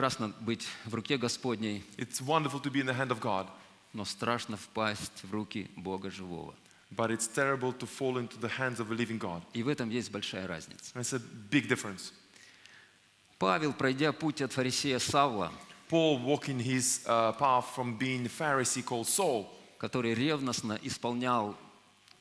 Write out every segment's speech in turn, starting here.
Прекрасно быть в руке Господней, It's wonderful to be in the hand of God, но страшно впасть в руки Бога живого. but it's terrible to fall into the hands of a living God. И в этом есть большая разница. That's a big difference. Павел, пройдя путь от фарисея Савла, Paul walking his uh, path from being a Pharisee called Saul, который ревностно исполнял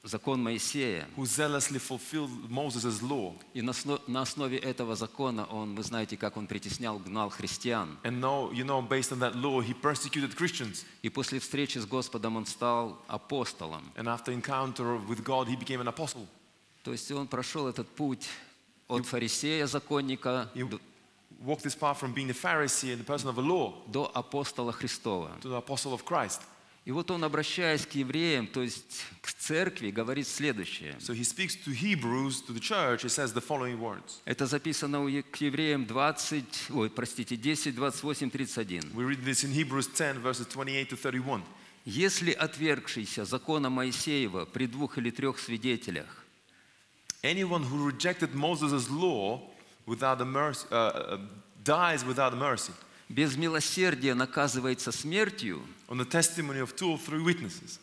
закон Моисея, who zealously fulfilled Moses' law. и на сно- на основе этого закона он, вы знаете, как он притеснял, гнал христиан. And now, you know, based on that law, he persecuted Christians. И после встречи с Господом он стал апостолом. And after encounter with God, he became an apostle. То есть он прошел этот путь от фарисея, законника, до- walked this path from being a Pharisee and the person of the law до апостола Христова. to the apostle of Christ. И вот он, обращаясь к евреям, то есть к церкви, говорит следующее. So he speaks to Hebrews, to the church, he says the following words. Это записано к евреям 20, ой, простите, 10, 28, 31. We read this in Hebrews 10, verses 28 to 31. «Если отвергшийся закона Моисеева при двух или трех свидетелях Anyone who rejected Moses' law without a mercy, uh, uh, dies without mercy без милосердия наказывается смертью, on the testimony of two or three witnesses.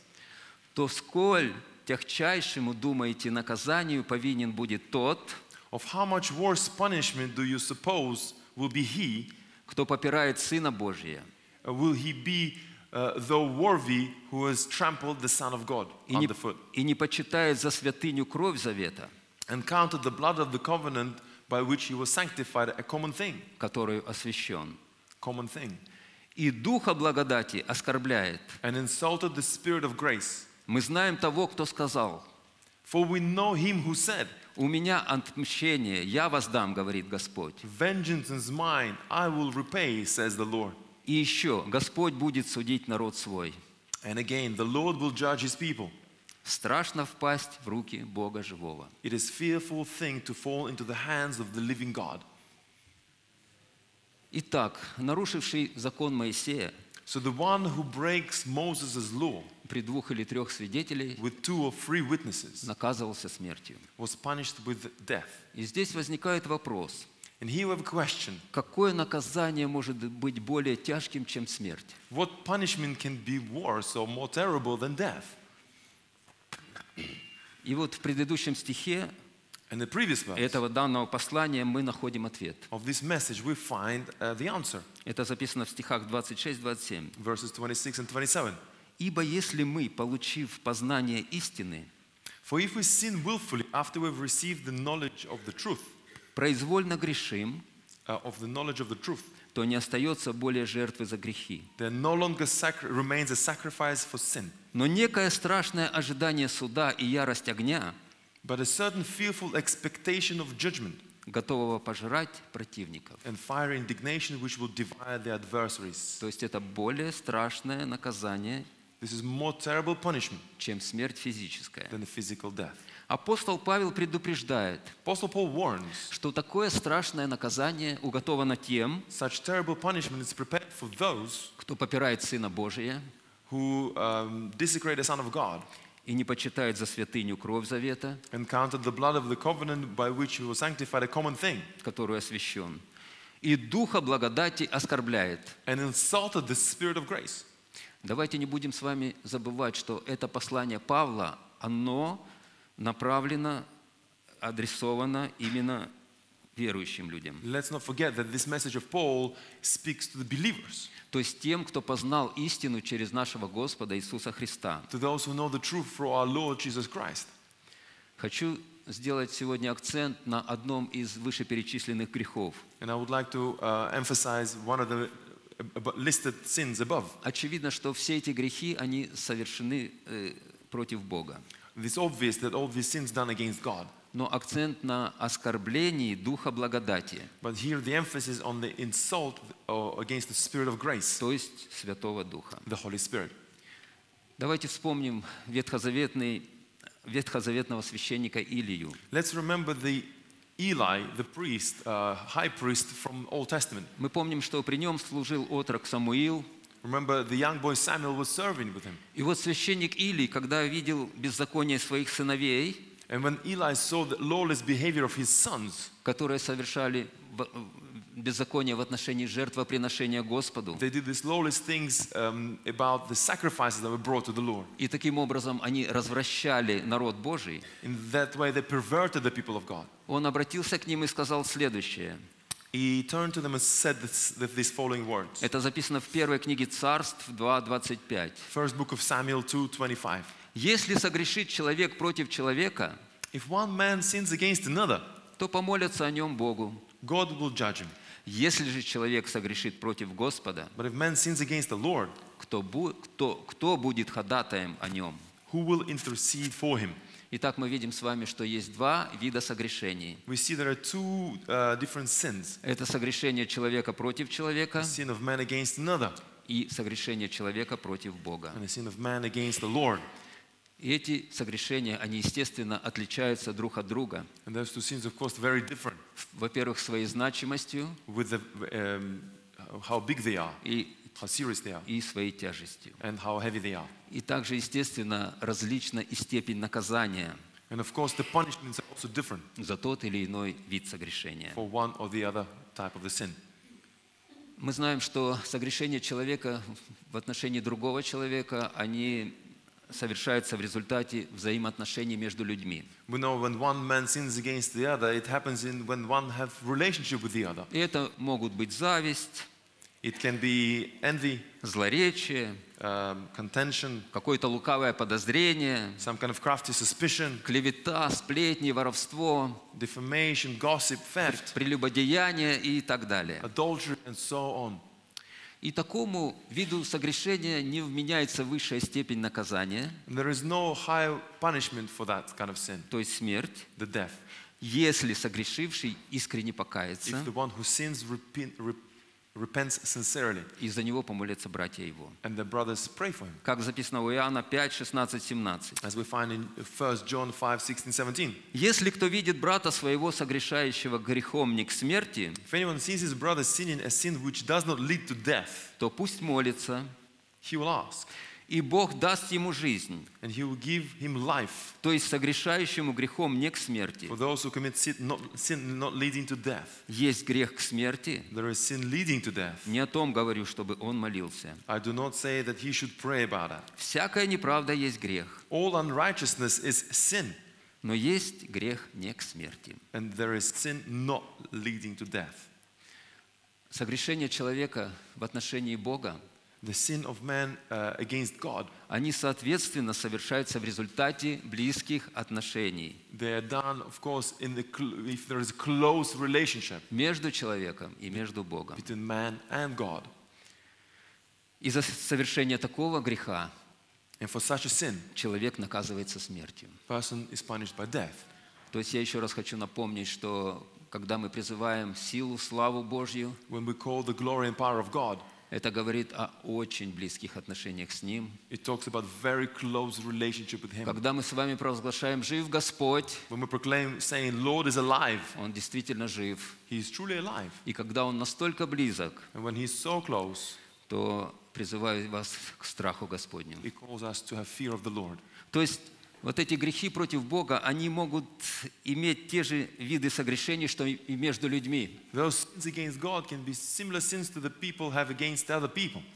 то сколь тягчайшему, думаете, наказанию повинен будет тот, Of how much worse punishment do you suppose will be he? кто попирает Сына Божия Uh, will he be, uh, though worthy, who has trampled the Son of God и не, underfoot и не почитает за святыню кровь завета, and counted the blood of the covenant by which he was sanctified a common thing? которую освящен, Common thing. и Духа благодати оскорбляет. And insulted the Spirit of grace. Мы знаем того, кто сказал, For we know him who said, «У меня отмщение, я воздам, говорит Господь». Vengeance is mine, I will repay, says the Lord. И еще, Господь будет судить народ свой. And again, the Lord will judge his people. Страшно впасть в руки Бога живого. It is fearful thing to fall into the hands of the living God. Итак, нарушивший закон Моисея So the one who breaks Moses' law при двух или трех свидетелей with two or three witnesses наказывался смертью. was punished with death. И здесь возникает вопрос, And here we have a question. какое наказание может быть более тяжким, чем смерть? What punishment can be worse or more terrible than death? И вот в предыдущем стихе In the previous verse этого данного послания мы находим ответ. of this message, we find uh, the answer. Это записано в стихах 26-27. Verses 26 and 27. «Ибо если мы, получив познание истины, For if we sin willfully after we've received the knowledge of the truth, произвольно грешим, uh, of the knowledge of the truth, то не остается более жертвы за грехи. no Но некое страшное ожидание суда и ярость огня, but a certain fearful expectation of judgment готового пожрать противников. and fiery indignation which will divide the adversaries. То есть это более страшное наказание, This is more terrible punishment чем смерть физическая. than the physical death. Апостол Павел предупреждает, Apostle Paul warns что такое страшное наказание уготовано тем, such terrible punishment is prepared for those кто попирает Сына Божия who um, desecrate the Son of God и не почитает за святыню кровь завета, and counted the blood of the covenant by which he was sanctified a common thing, которую освящен, и Духа благодати оскорбляет. and insulted the Spirit of grace. Давайте не будем с вами забывать, что это послание Павла, оно направлено, адресовано именно верующим людям. Let's not forget that this message of Paul speaks to the believers, То есть тем, кто познал истину через нашего Господа Иисуса Христа. to those who know the truth through our Lord Jesus Christ. Хочу сделать сегодня акцент на одном из вышеперечисленных грехов. And I would like to uh, emphasize one of the uh, listed sins above. Очевидно, что все эти грехи, они совершены э, против Бога. It's obvious that all these sins done against God. Но акцент на оскорблении Духа благодати, But here the emphasis on the insult uh, against the Spirit of grace, то есть Святого Духа. the Holy Spirit. Давайте вспомним ветхозаветный, ветхозаветного священника Илию. Let's remember the Eli, the priest, uh, high priest from Old Testament. Мы помним, что при нем служил отрок Самуил. Remember, the young boy Samuel was serving with him. И вот священник Илий, когда видел беззаконие своих сыновей, And when Eli saw the lawless behavior of his sons, которые совершали в- беззаконие в отношении жертвоприношения Господу, they did these lawless things um, about the sacrifices that were brought to the Lord. и таким образом они развращали народ Божий, In that way, they perverted the people of God. он обратился к ним и сказал следующее. He turned to them and said this, these following words. Это записано в первой книге Царств 2.25. First book of Samuel 2:25. «Если согрешит человек против человека, If one man sins against another, то помолятся о нем Богу. God will judge him. Если же человек согрешит против Господа, But if man sins against the Lord, кто, кто, кто будет ходатаем о нем? who will intercede for him? Итак, мы видим с вами, что есть два вида согрешений. We see there are two uh, different sins Это согрешение человека против человека sin of man against another, и согрешение человека против Бога. and the sin of man against the Lord. И эти согрешения, они, естественно, отличаются друг от друга. Во-первых, своей значимостью with the, um, how big they are, и, how serious they are, и своей тяжестью. and how heavy they are. И также, естественно, различна и степень наказания And of course, the punishments are also different за тот или иной вид согрешения. for one or the other type of the sin. Мы знаем, что согрешения человека в отношении другого человека, они совершаются в результате взаимоотношений между людьми. We know when one man sins against the other, it happens in when one have relationship with the other. И это могут быть зависть, It can be envy, злоречие, um, contention, какое-то лукавое подозрение, some kind of crafty suspicion, клевета, сплетни, воровство, defamation, gossip, theft, прелюбодеяние и так далее. adultery, and so on. И такому виду согрешения не вменяется высшая степень наказания, And there is no high punishment for that kind of sin, то есть смерть, the death. если согрешивший искренне покается, If the one who sins repent, rep- repents sincerely, и за него помолятся братья его. and the brothers pray for him, Как записано у Иоанна 5, 16, 17. as we find in 1 John 5, 16, 17. «Если кто видит брата своего, согрешающего грехом не к смерти, If anyone sees his brother sinning a sin which does not lead to death, то пусть молится, he will ask, и Бог даст ему жизнь, and he will give him life то есть согрешающему грехом не к смерти. for those who commit sin not, sin not leading to death. Есть грех к смерти, There is sin leading to death. не о том говорю, чтобы он молился. I do not say that he should pray about that. Всякая неправда есть грех, All unrighteousness is sin, но есть грех не к смерти. and there is sin not leading to death. Согрешение человека в отношении Бога, The sin of man uh, against God, они, соответственно, совершаются в результате близких отношений they are done, of course, in the cl- if there is a close relationship между человеком и между Богом. between man and God. И за совершение такого греха And for such a sin, человек наказывается смертью. person is punished by death. То есть я еще раз хочу напомнить, что когда мы призываем силу, славу Божью, When we call the glory and power of God, это говорит о очень близких отношениях с Ним. it talks about very close relationship with Him. Когда мы с вами провозглашаем «Жив Господь», When we proclaim saying, Lord is alive, Он действительно жив. He is truly alive. И когда Он настолько близок, And when so close, то призываю вас к страху Господню. He calls us to have fear of the Lord. То есть вот эти грехи против Бога, они могут иметь те же виды согрешений, что и между людьми. То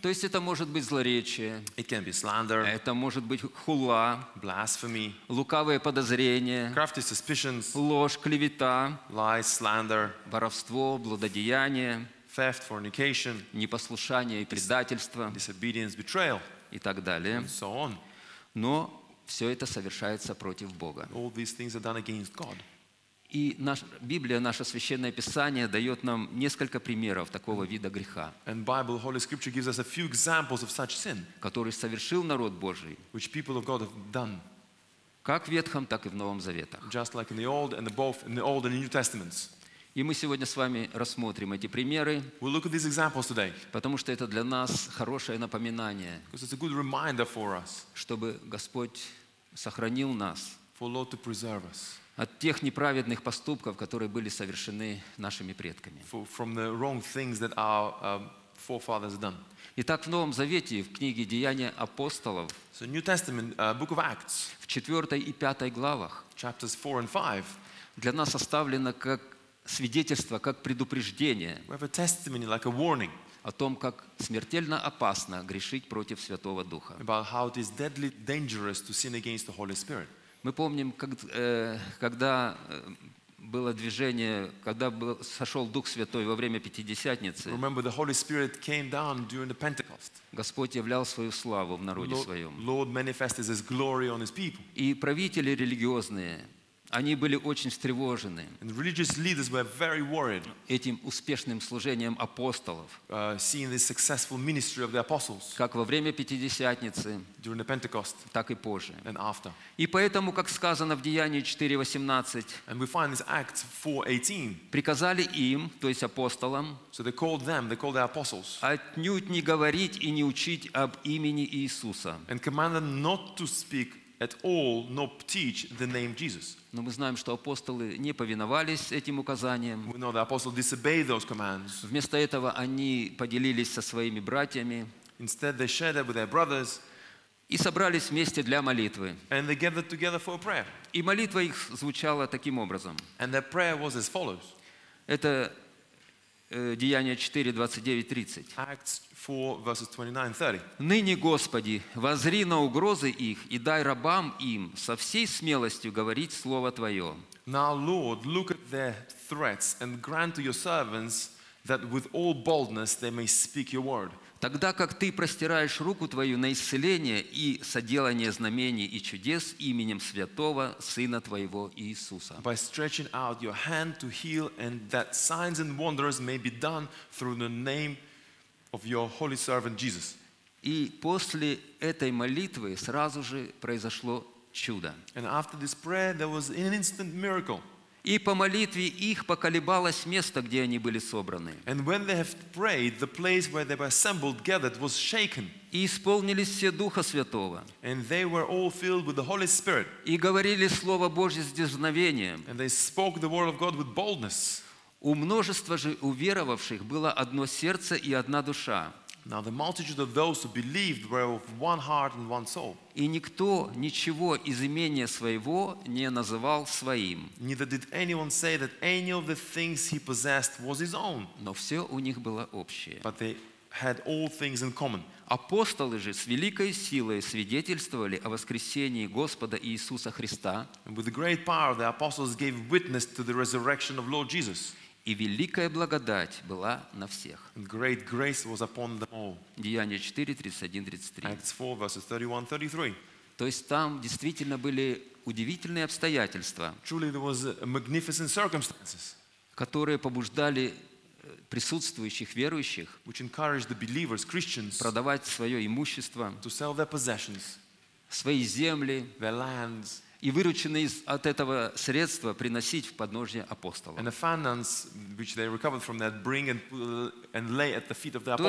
есть это может быть злоречие, It can be slander, это может быть хула, blasphemy, лукавые подозрения, crafty suspicions, ложь, клевета, lies, slander, воровство, блудодеяние, theft, fornication, непослушание и предательство. Disobedience, betrayal, и так далее. and so on. Но все это совершается против Бога. И наша Библия, наше Священное Писание дает нам несколько примеров такого вида греха, Bible, который совершил народ Божий, как в Ветхом, так и в Новом Заветах. И мы сегодня с вами рассмотрим эти примеры, We'll look at these examples today потому что это для нас хорошее напоминание, чтобы Господь сохранил нас от тех неправедных поступков, которые были совершены нашими предками. um. Итак, в Новом Завете, в книге «Деяния апостолов», So New Testament, uh, book of Acts, в 4 и 5 главах, chapters 4 and 5, для нас оставлено как свидетельство, как предупреждение we have a testimony like a warning о том, как смертельно опасно грешить против Святого Духа. about how it is deadly dangerous to sin against the Holy Spirit. Мы помним, как, э, когда э, было движение, когда был, сошел Дух Святой во время Пятидесятницы, Remember, the Holy Spirit came down during the Pentecost. Господь являл свою славу в народе Lord, своем. Lord manifested His glory on His people. И правители религиозные, они были очень встревожены этим успешным служением апостолов, uh, как во время Пятидесятницы, так и позже. И поэтому, как сказано в Деянии 4.18, And we find this Acts 4.18. приказали им, то есть апостолам, отнюдь не говорить и не учить об имени Иисуса. and commanded not to speak at all, nor teach the name Jesus. Но мы знаем, что апостолы не повиновались этим указаниям. We know the apostles disobeyed those commands. Вместо этого они поделились со своими братьями Instead, they shared it with their brothers, и собрались вместе для молитвы. and they gathered together for a prayer. И молитва их звучала таким образом. And their prayer was as follows Это э, Деяние 4, 29, 30. Acts 4, verses 29 30. «Ныне, Господи, возри на угрозы их и дай рабам им со всей смелостью говорить Слово Твое, Now, Lord, look at their threats and grant to your servants that with all boldness they may speak your word. Тогда как ты простираешь руку твою на исцеление и соделание знамений и чудес именем святого Сына твоего Иисуса. by stretching out your hand to heal, and that signs and wonders may be done through the name of your holy servant Jesus. И после этой молитвы сразу же произошло чудо. And after this prayer, there was an instant miracle. И по молитве их поколебалось место, где они были собраны. And when they have prayed, the place where they were assembled, gathered, was shaken, И исполнились все Духа Святого. and they were all filled with the Holy Spirit, И говорили Слово Божье с дерзновением. and they spoke the word of God with boldness. У множества же уверовавших было одно сердце и одна душа. Now, the multitude of those who believed were of one heart and one soul. И никто ничего из имения своего не называл своим, Neither did anyone say that any of the things he possessed was his own, но все у них было общее. but they had all things in common. Апостолы же с великой силой свидетельствовали о воскресении Господа Иисуса Христа, And with great power, the apostles gave witness to the resurrection of Lord Jesus. И великая благодать была на всех. Great grace was upon them all. Деяние 4, 31, 33. Acts 4, verses 31 33. То есть там действительно были удивительные обстоятельства, Truly, there was uh, magnificent circumstances которые побуждали э, присутствующих верующих which encouraged the believers, Christians, продавать свое имущество, to sell their possessions, свои земли their lands, и вырученные от этого средства приносить в подножье апостолов. То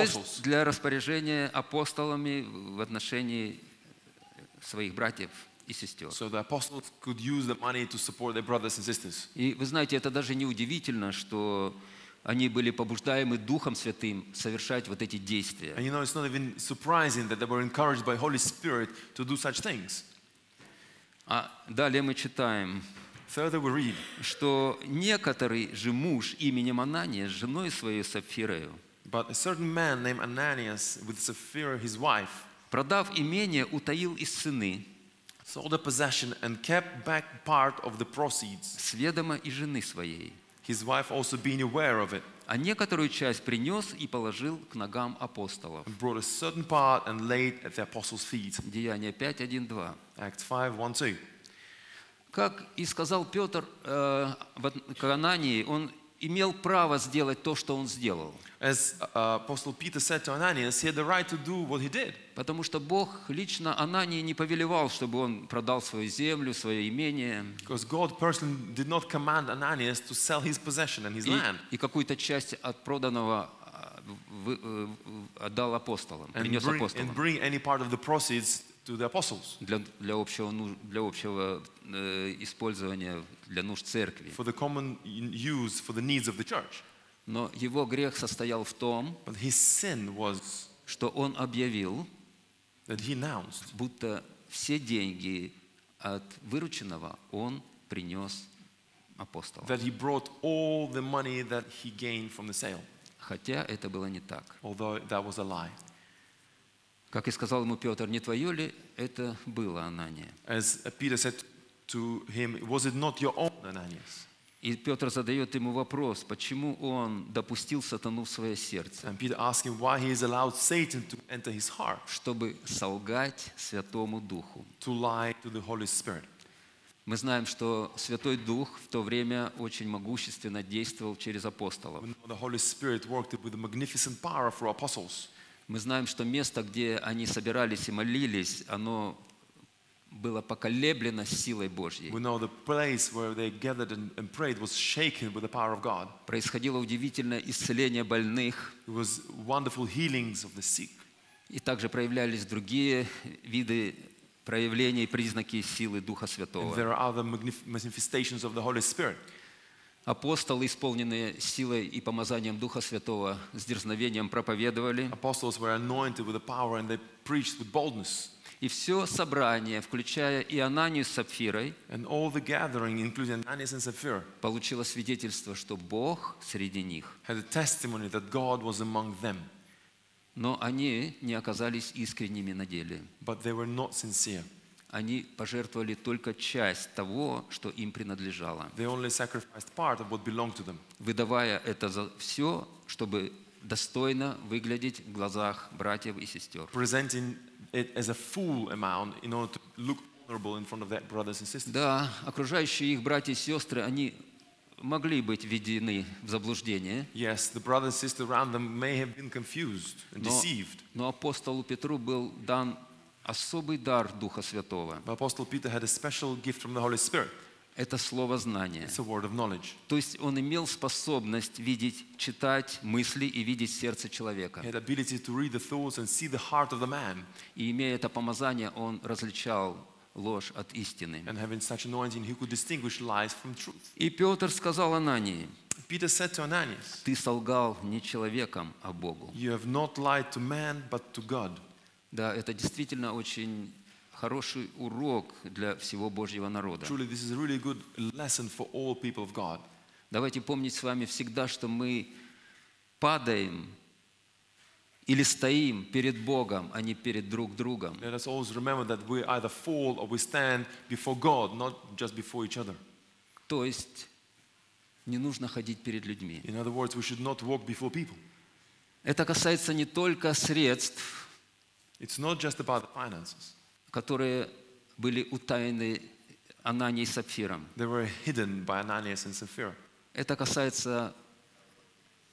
есть для распоряжения апостолами в отношении своих братьев и сестер. So the apostles could use the money to support their brothers and sisters. И вы знаете, это даже не удивительно, что они были побуждаемы Духом Святым совершать вот эти действия. And you know, it's not even surprising that they were encouraged by Holy Spirit to do such things. А далее мы читаем, Further, we read, что некоторый же муж именем Анания с женой своей Сапфирою, But a certain man named Ananias, with Sapphira his wife, продав имение, утаил из сыны sold a possession and kept back part of the proceeds, с ведома и жены своей, his wife also being aware of it, а некоторую часть принес и положил к ногам апостолов. and brought a certain part and laid at the apostles' feet. Деяние 5, 1, 2. Acts 5 1 2. Как и сказал Петр э, в от- к Анании, он имел право сделать то, что он сделал. As uh, Apostle Peter said to Ananias, he had the right to do what he did. Потому что Бог лично Анании не повелевал, чтобы он продал свою землю, свое имение Because God personally did not command Ananias to sell his possession and his и, land и какую-то часть от проданного а, э, отдал апостолам, принес bring, and апостолам bring any part of the proceeds to the apostles для, для общего, ну- для общего э, использования, для нужд церкви. for the common use for the needs of the church. Но его грех состоял в том, But his sin was что он объявил, that he announced будто все деньги от вырученного он принес апостолам. that he brought all the money that he gained from the sale, Хотя это было не так. although that was a lie. Как и сказал ему Петр, не твое ли это было, Анания? As Peter said to him, Was it not your own, Ananias? И Петр задает ему вопрос, почему он допустил сатану в свое сердце, And Peter asked him why he has allowed Satan to enter his heart, чтобы солгать Святому Духу. to lie to the Holy Spirit. Мы знаем, что Святой Дух в то время очень могущественно действовал через апостолов. We know the Holy Spirit worked with a magnificent power for apostles. Мы знаем, что место, где они собирались и молились, оно было поколеблено силой Божьей. Происходило удивительное исцеление больных, It was wonderful healings of the sick. и также проявлялись другие виды проявления и признаки силы Духа Святого. Апостолы, исполненные силой и помазанием Духа Святого, с дерзновением проповедовали, Apostles were anointed with the power and they preached with boldness. и все собрание, включая и Ананию с Сапфирой, And all the gathering, including Ananias and Sapphira, получило свидетельство, что Бог среди них. had a testimony that God was among them. Но они не оказались искренними на деле. But they were not sincere. Они пожертвовали только часть того, что им принадлежало, They only sacrificed part of what belonged to them, выдавая это за все, чтобы достойно выглядеть в глазах братьев и сестер. Да, окружающие их братья и сестры, они могли быть введены в заблуждение, Yes, the brothers and sisters around them may have been confused and но, но апостолу Петру был дан особый дар Духа Святого. But Apostle Peter had a special gift from the Holy Spirit. Это слово знания. It's a word of knowledge. То есть он имел способность видеть, читать мысли и видеть сердце человека. He had ability to read the thoughts and see the heart of the man. И имея это помазание, он различал ложь от истины. And having such anointing, he could distinguish lies from truth. И Петр сказал Анании, Peter said to Ananias, ты солгал не человеком, а Богу. You have not lied to man, but to God. Да, это действительно очень хороший урок для всего Божьего народа. Truly, this is a really good lesson for all people of God. Давайте помнить с вами всегда, что мы падаем или стоим перед Богом, а не перед друг другом. Let us always remember that we either fall or we stand before God, not just before each other. То есть не нужно ходить перед людьми. In other words, we should not walk before people. Это касается не только средств, которые были утаяны Ананией и Сапфиром. They were hidden by Ananias and Sapphira. Это касается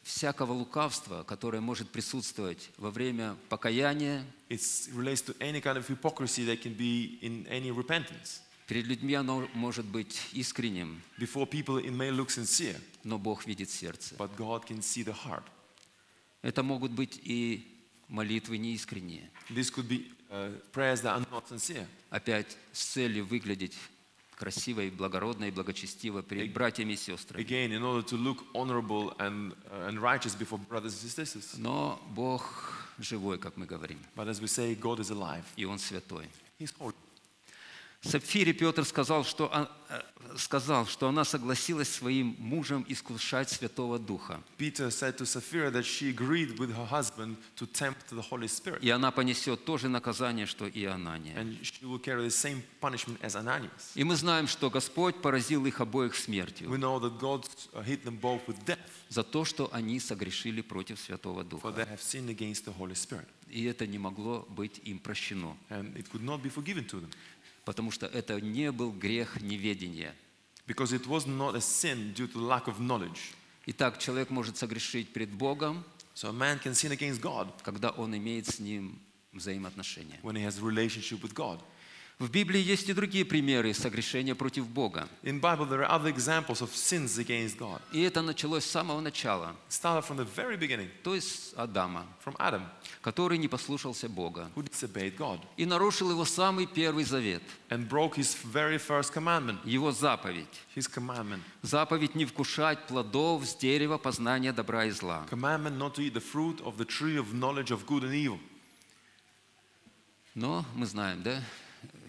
всякого лукавства, которое может присутствовать во время покаяния. It relates to any kind of hypocrisy that can be in any repentance. Перед людьми оно может быть искренним, Before people, it may look sincere, но Бог видит сердце. but God can see the heart. Это могут быть и молитвы неискренние. This could be uh, prayers that are not sincere. Опять с целью выглядеть красиво и благородно и благочестиво перед братьями и сестрами. Again, in order to look honorable and, uh, and righteous before brothers and sisters. Но Бог живой, как мы говорим, But as we say, God is alive. и Он святой. He's holy. Сапфире Петр сказал что, он- э, сказал, что она согласилась своим мужем искушать Святого Духа. Peter said to Sapphira that she agreed with her husband to tempt the Holy Spirit. И она понесет то же наказание, что и Анания. And she will carry the same punishment as Ananias. И мы знаем, что Господь поразил их обоих We смертью know that God hit them both with death, за то, что они согрешили против Святого for Духа. they have sinned against the Holy Spirit. И это не могло быть им прощено, And it could not be forgiven to them. Потому что это не был грех неведения. Because it was not a sin due to lack of knowledge. Итак, человек может согрешить пред Богом, So a man can sin against God когда он имеет с Ним взаимоотношения. when he has relationship with God. В Библии есть и другие примеры согрешения против Бога. In Bible, there are other examples of sins against God. И это началось с самого начала, It started from the very beginning, то есть с Адама, from Adam, который не послушался Бога who disobeyed God и нарушил его самый первый завет, and broke his very first commandment, его заповедь. his commandment. Заповедь не вкушать плодов с дерева познания добра и зла. Commandment not to eat the fruit of the tree of knowledge of good and evil. Но мы знаем, да,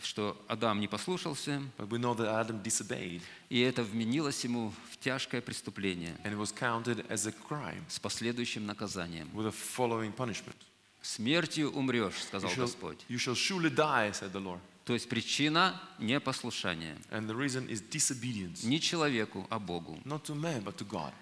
что Адам не послушался, But we know that Adam disobeyed, и это вменилось ему в тяжкое преступление and it was counted as a crime с последующим наказанием. with a following punishment. «Смертью умрешь», You сказал shall, Господь. you shall surely die, said the Lord. То есть причина непослушания. And the reason is disobedience, Не человеку, а Богу. not to man, but to God.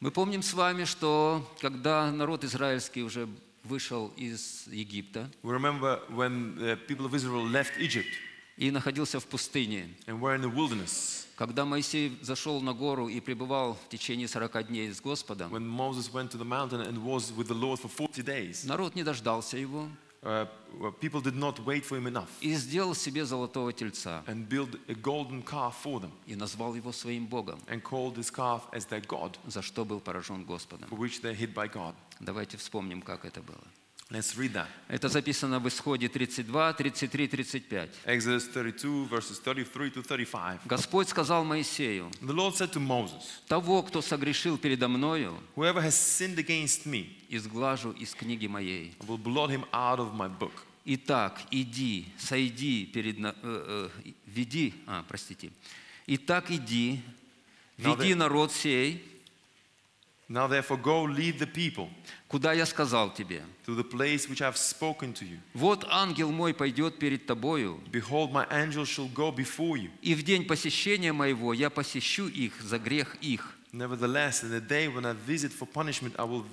Мы помним с вами, что когда народ израильский уже вышел из Египта We remember when the people of Israel left Egypt и находился в пустыне, and were in the wilderness. когда Моисей зашел на гору и пребывал в течение 40 дней с Господом, When Moses went to the mountain and was with the Lord for 40 days, народ не дождался его uh, people did not wait for him enough и сделал себе золотого тельца and built a golden calf for them и назвал его своим Богом, and called this calf as their God, за что был поражен Господом. for which they're hid by God. Давайте вспомним, как это было. Let's read that. Это записано в Исходе 32, 33, 35. Exodus 32, verses 33 to 35. Господь сказал Моисею, The Lord said to Moses, «Того, кто согрешил передо мною, Whoever has sinned against me, изглажу из книги моей. I will blot him out of my book. Итак, иди, сойди перед... э, э, веди, а, простите. Итак, иди, веди народ сей, Now therefore go lead the people куда я сказал тебе. to the place which I have spoken to you. Вот ангел мой пойдет перед тобою, Behold, my angel shall go before you. и в день посещения моего я посещу их за грех их. Nevertheless, in the day when I visit for punishment, I will,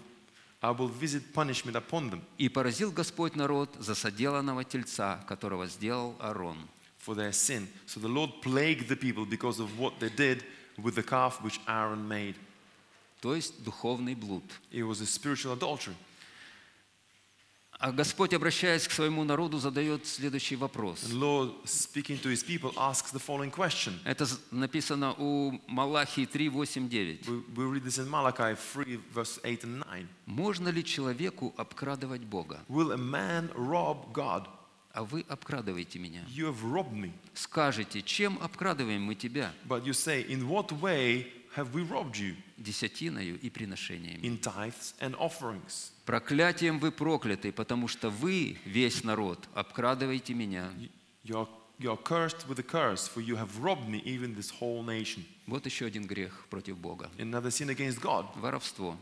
I will visit punishment upon them И поразил Господь народ за соделанного тельца, которого сделал Аарон. for their sin. So the Lord plagued the people because of what they did with the calf which Aaron made. То есть духовный блуд. It was a spiritual adultery. А Господь, обращаясь к своему народу, задает следующий вопрос. Lord, speaking to his people, asks the following question. Это написано у Малахии 3, 8, 9. We, we read this in Malachi 3, verse 8 and 9. Можно ли человеку обкрадывать Бога? Will a man rob God? А вы обкрадываете меня. You have robbed me. Скажете, чем обкрадываем мы тебя? But you say, In what way have we robbed you? Десятиною и приношениями. In tithes and offerings. Проклятием вы прокляты, потому что вы, весь народ, обкрадываете меня. You're, you're cursed with a curse, for you have robbed me, even this whole nation. Вот еще один грех против Бога. Another sin against God Воровство.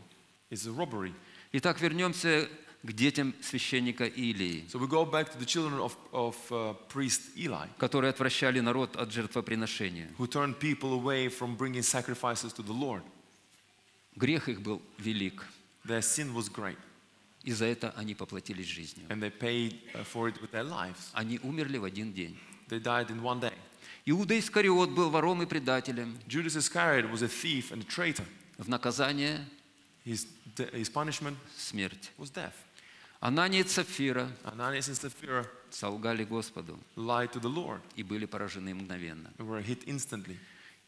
is a robbery. Итак, вернемся к детям священника Илии, So we go back to the children of, of uh, priest Eli, которые отвращали народ от жертвоприношения. who turned people away from bringing sacrifices to the Lord. Грех их был велик, Their sin was great, и за это они поплатились жизнью. and they paid uh, for it with their lives. Они умерли в один день. They died in one day. Иуда Искариот был вором и предателем. Judas Iscariot was a thief and a traitor. В наказание His, his punishment – смерть. was death. Анания и Цапфира Ananias and Sapphira солгали Господу lied to the Lord и были поражены мгновенно. and were hit instantly.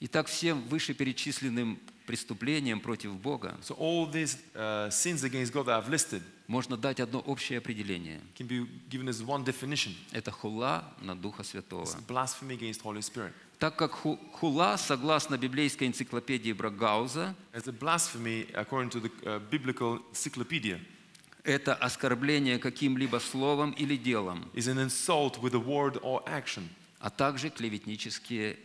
Итак, всем вышеперечисленным преступлениям против Бога So all these uh, sins against God that I've listed можно дать одно общее определение. can be given as one definition. Это хула на Духа Святого. It's blasphemy against Holy Spirit. Так как ху- хула, согласно библейской энциклопедии Брагауза, It's a blasphemy according to the uh, biblical encyclopedia. это оскорбление каким-либо словом или делом, Is an insult with a word or action, а также клеветнические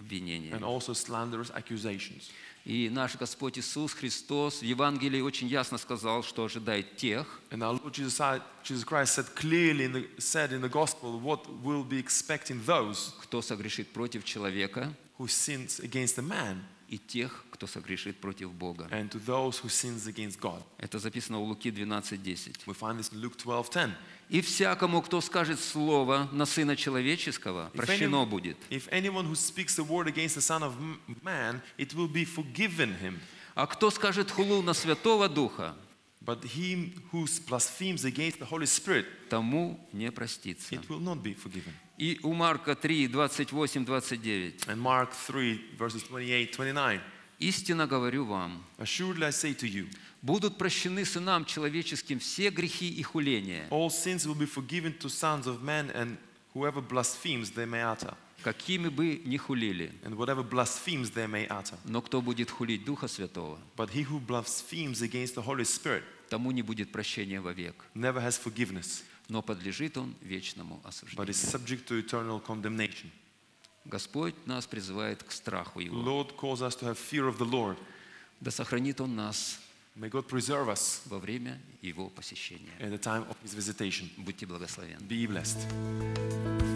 обвинения. and also slanderous accusations. И наш Господь Иисус Христос в Евангелии очень ясно сказал, что ожидает тех, And our Lord Jesus, Jesus Christ said clearly in the, said in the gospel what will be expecting those кто согрешит против человека, who sins against a man и тех, кто согрешит против Бога. and to those who sins against God. Это записано у Луки 12.10. We find this in Luke 12:10. «И всякому, кто скажет слово на Сына Человеческого, If, прощено any- будет. if anyone who speaks a word against the Son of M- Man, it will be forgiven him. А кто скажет хулу на Святого Духа, But him who blasphemes against the Holy Spirit, тому не простится». it will not be forgiven. И у Марка 3, 28, 29. And Mark 3, verses 28 29. «Истинно говорю вам, Assuredly I say to you, будут прощены сынам человеческим все грехи и хуления, all sins will be forgiven to sons of men, and whoever blasphemes they may utter, какими бы ни хулили. and whatever blasphemes they may utter. Но кто будет хулить Духа Святого, But he who blasphemes against the Holy Spirit тому не будет прощения вовек, never has forgiveness, но подлежит он вечному but осуждению». is subject to eternal condemnation. Господь нас призывает к страху Его. Lord calls us to have fear of the Lord. Да сохранит Он нас May God preserve us во время Его посещения. in the time of his visitation. Будьте благословенны. Be blessed.